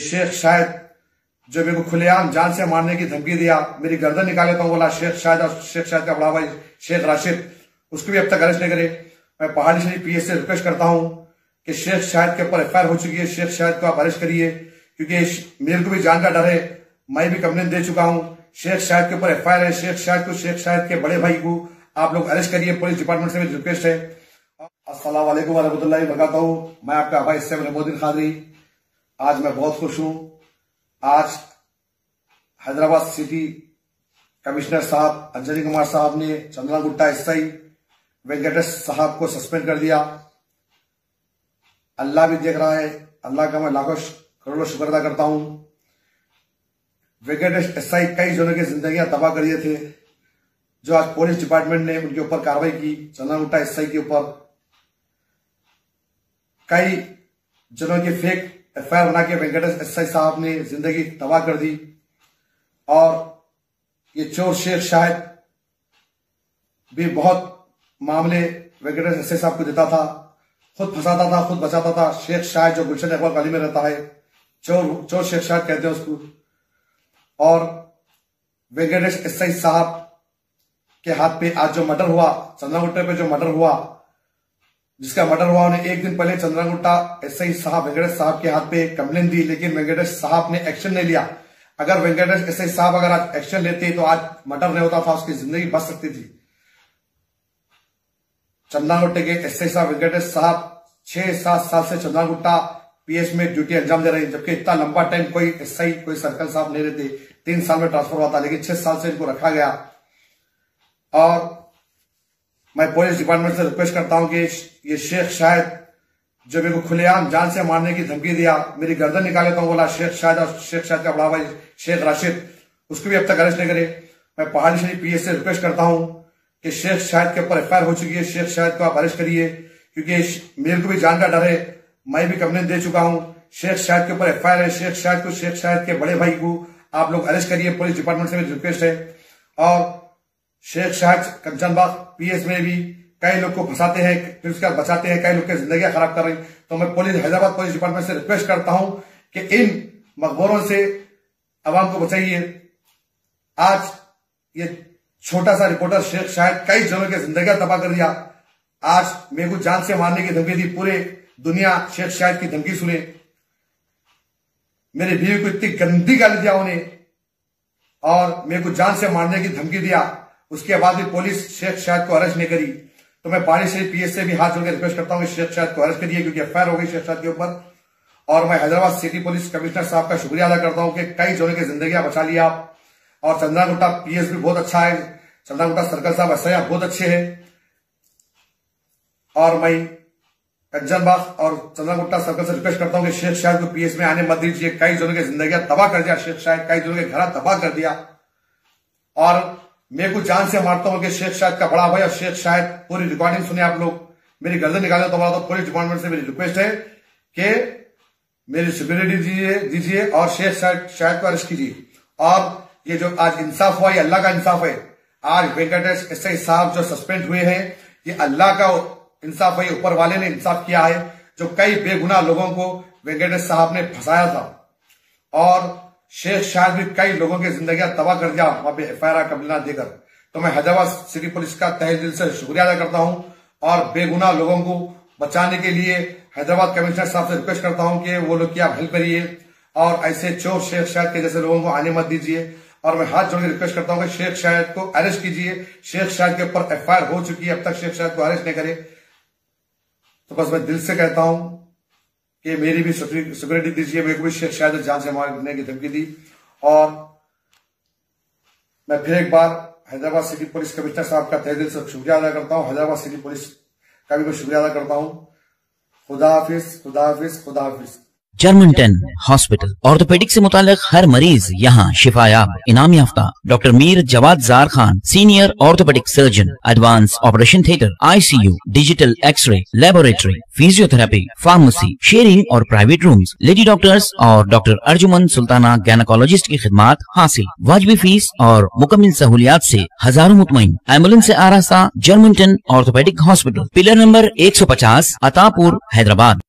शेख शायद जो मेरे को खुलेआम जान से मारने की धमकी दिया, मेरी गर्दन निकाले तो बोला, शेख शायद और शेख शायद का बड़ा भाई, शेख राशिद। उसको भी अब तक अरेस्ट नहीं करे। मैं पहाड़ी शरीफ पीएस से रिक्वेस्ट करता हूँ कि शेख शायद के ऊपर एफआईआर हो चुकी है। शेख शायद को आप अरेस्ट करिए, क्योंकि मेरे को भी जान का डर है। मैं भी कंप्लेन दे चुका हूँ। शेख शायद के ऊपर एफ़ है। शेख शायद को, शेख शायद के बड़े भाई को आप लोग अरेस्ट करिए। पुलिस डिपार्टमेंट से मेरी रिक्वेस्ट है। असला वरहमतुल्लाहि वरकatuh मैं आपका भाई सैम नबुद्दीन खादरी। आज मैं बहुत खुश हूँ। आज हैदराबाद सिटी कमिश्नर साहब अंजलि कुमार साहब ने चंद्रा गुट्टा एसआई वेंकटेश साहब को सस्पेंड कर दिया। अल्लाह भी देख रहा है, अल्लाह का मैं लाखों करोड़ों शुक्र अदा करता हूँ। वेंकटेश एसआई कई जनों की ज़िंदगी तबाह कर दिए थे, जो आज पुलिस डिपार्टमेंट ने उनके ऊपर कार्रवाई की चंद्रगुट्टा एसआई के ऊपर। कई जनों के फेक एफ़ बना के वेंकटेश एसआई साहब ने ज़िंदगी तबाह कर दी। और ये चोर शेख शायद भी बहुत मामले वेंकटेश एसआई साहब को देता था, खुद फंसाता था, खुद बचाता था। शेख शायद जो गुलशन अकबर गली में रहता है, चोर चोर शेख शायद कहते हैं उसको। और वेंकटेश एसआई साहब के हाथ पे आज जो मर्डर हुआ चंद्रागुट्टा पे जो मर्डर हुआ जिसका मर्डर हुआ उन्हें एक दिन पहले चंद्रागुट्टा एसआई साहब, वेंकटेश साहब के हाथ पे कंप्लेन दी, लेकिन वेंकटेश साहब ने एक्शन नहीं लिया। अगर वेंकटेश एसआई साहब अगर आज एक्शन लेते तो आज मर्डर नहीं होता था, उसकी ज़िंदगी बच सकती थी। चंद्रागुट्टे के एसआई साहब, वेंकटेश साहब छह, सात साल से चंद्रागुट्टा पीएस में ड्यूटी अंजाम दे रहे हैं, जबकि इतना लंबा टाइम कोई एसआई, कोई सर्कल साहब नहीं रहते। तीन साल में ट्रांसफ़र हुआ था, लेकिन छह साल से इनको रखा गया। और मैं पुलिस डिपार्टमेंट से रिक्वेस्ट करता हूँ कि ये शेख शायद जो मेरे को खुलेआम जान से मारने की धमकी दिया, मेरी गर्दन निकाले तो बोला, शेख शायद, और शेख शायद का बड़ा भाई शेख राशिद। उसको भी अब तक अरेस्ट नहीं करे। मैं पहाड़ी शरीफ पीएस से रिक्वेस्ट करता हूँ कि शेख शायद के ऊपर एफ़ हो चुकी है, शेख शायद को आप अरेस्ट करिए, क्योंकि मेरे को भी जान का डर है। मैं भी कंप्लेन दे चुका हूँ। शेख शायद के ऊपर एफआईआर है, शेख शायद को, शेख शायद के बड़े भाई को आप लोग अरेस्ट करिए पुलिस डिपार्टमेंट से मेरी रिक्वेस्ट है। और शेख शाह कंचनबाग पीएस में भी कई लोग को फंसाते हैं, फिर उसके बचाते हैं, कई लोग की ज़िंदगी खराब कर रहे हैं। तो मैं पुलिस, हैदराबाद पुलिस डिपार्टमेंट से रिक्वेस्ट करता हूँ कि इन मकबरों से अवाम को बचाइए। आज ये छोटा सा रिपोर्टर शेख शायद कई जनों की ज़िंदगी तबाह कर दिया। आज मेरे को जान से मारने की धमकी दी, पूरे दुनिया शेख शायद की धमकी सुने। मेरे बीवी को इतनी गंदी गाली दिया उन्हें और मेरे को जान से मारने की धमकी दिया। उसके बाद भी पुलिस शेख शायद को अरेस्ट नहीं करी। तो मैं पानी से पीएस से भी हाथ जोड़कर रिक्वेस्ट करता हूँ शेख शायद को अरेस्ट करिए, क्योंकि एफ़ हो गई शेख शायद के ऊपर। और मैं हैदराबाद सिटी पुलिस कमिश्नर साहब का शुक्रिया अदा करता हूँ कि कई जोड़े की ज़िंदगी बचा लिया आप। और चंद्रागुट्टा पीएस भी बहुत अच्छा है। चंद्रागुट्टा सर्कल साहब ऐसा बहुत अच्छे हैं। और मैं कंजनबाग और चंद्रा चंद्रागुट्टा सर्कल से रिक्वेस्ट करता हूँ कि शेख शायद को पीएस में आने मत दीजिए। कई जोड़ों की ज़िंदगी तबाह कर दिया। शेख शायद कई जोड़ों के घर तबाह कर दिया। और मेरे को जान से मारता हूँ शेख शायद का बड़ा भाई और शेख शायद पूरी रिकॉर्डिंग सुने आप लोग। मेरी गर्दन निकाले तो बोला तो पुलिस डिपार्टमेंट से मेरी रिक्वेस्ट है कि मेरी सिक्योरिटी दीजिए दीजिए और शेख शायद शायद को अरेस्ट कीजिए। और ये जो आज इंसाफ हुआ, ये अल्लाह का इंसाफ है। आज वेंकटेश एस आई साहब जो सस्पेंड हुए हैं, ये अल्लाह का इंसाफ है ऊपर वाले ने इंसाफ किया है, जो कई बेगुना लोगों को वेंकटेश साहब ने फंसाया था। और शेख शाह भी कई लोगों की ज़िंदगी तबाह कर दिया, वहाँ पे एफ़ आई देकर। तो मैं हैदराबाद सिटी पुलिस का तहे दिल से शुक्रिया अदा करता हूँ और बेगुना लोगों को बचाने के लिए हैदराबाद कमिश्नर साहब से रिक्वेस्ट करता हूँ कि वो लोग की आप हेल्प करिए और ऐसे चोर शेख शायद के जैसे लोगों को आने मत दीजिए। और मैं हाथ जोड़ के रिक्वेस्ट करता हूँ कि शेख शायद को अरेस्ट कीजिए। शेख शायद के ऊपर एफआईआर हो चुकी है, अब तक शेख शायद को अरेस्ट नहीं करे। तो बस मैं दिल से कहता हूँ कि मेरी भी सिक्योरिटी दीजिए, मेरे को भी शायद जान से मारने की धमकी दी। और मैं फिर एक बार हैदराबाद सिटी पुलिस कमिश्नर साहब का तय दिल से शुक्रिया अदा करता हूँ। हैदराबाद सिटी पुलिस का भी मैं शुक्रिया अदा करता हूँ। खुदा हाफिज खुदा हाफिज खुदा हाफिज। जर्मन टेन हॉस्पिटल ऑर्थोपेडिक से मुतालिक हर मरीज़ यहाँ शिफायाब, इनाम याफ्ता। Doctor Mir Jawad Zar Khan senior orthopaedic surgeon advance operation theatre ICU digital x ray laboratory physiotherapy pharmacy sharing और प्राइवेट रूम्स लेडी डॉक्टर्स और डॉक्टर अर्जुमन सुल्ताना गैनाकोलॉजिस्ट की खिदमत हासिल। वाजबी फ़ीस और मुकम्मल सहूलियात ऐसी हज़ारों मुतमिन एंबुलेंस से आरास्ता German ten orthopaedic hospital pillar number एक सौ पचास, अतापुर, हैदराबाद।